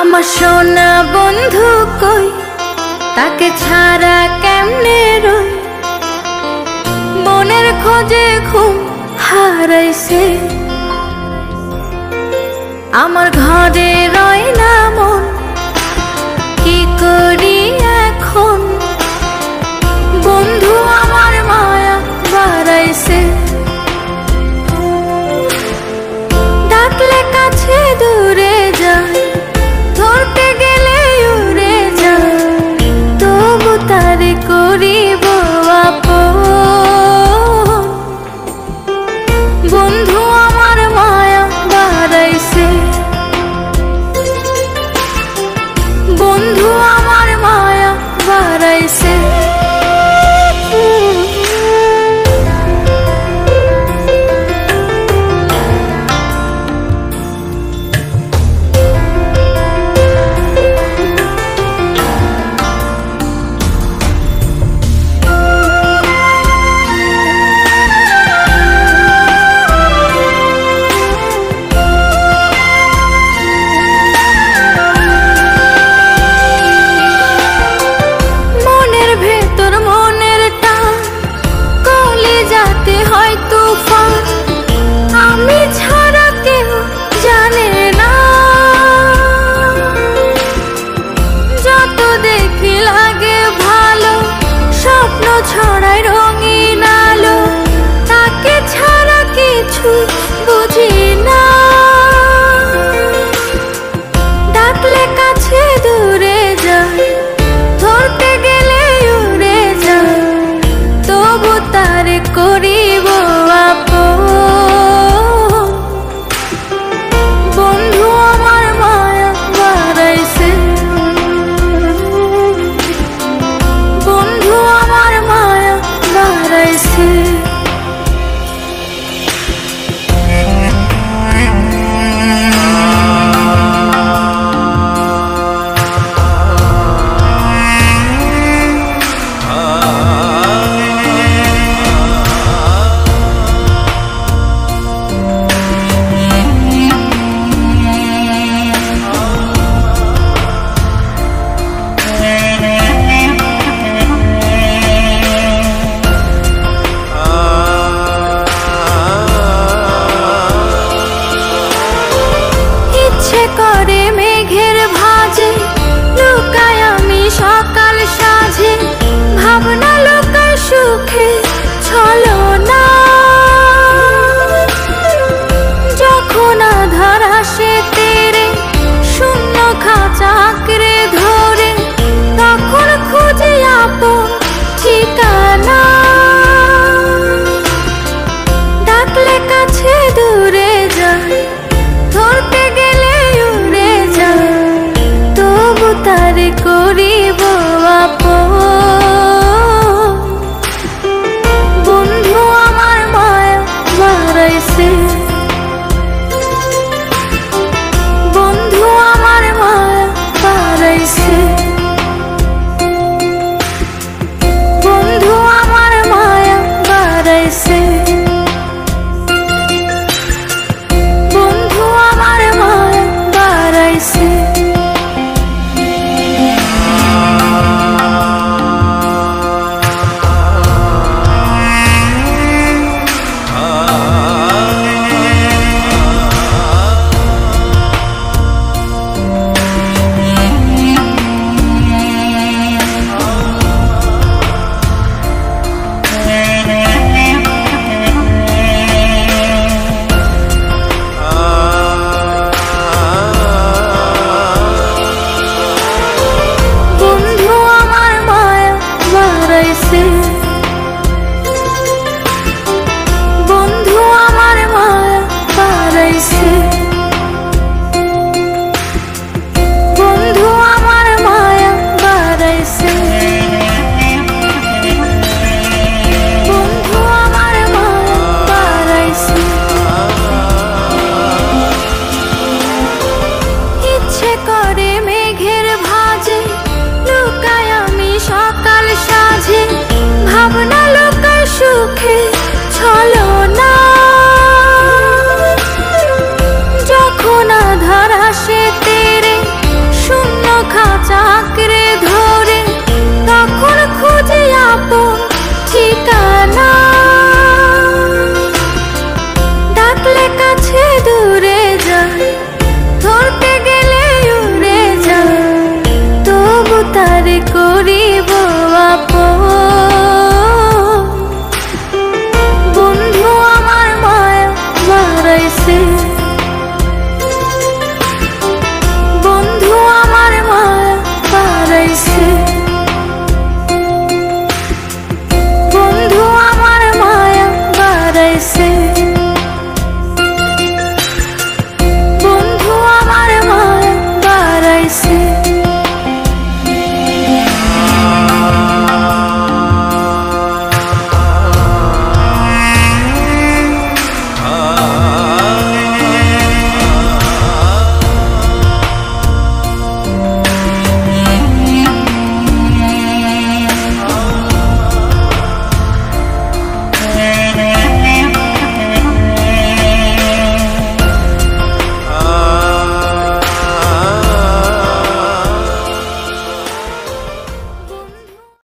আমার সোনা বন্ধু কই? তাকে ছাড়া কেমনে রই? মনের খোঁজে ঘুম হারাইছে। আমার ঘরের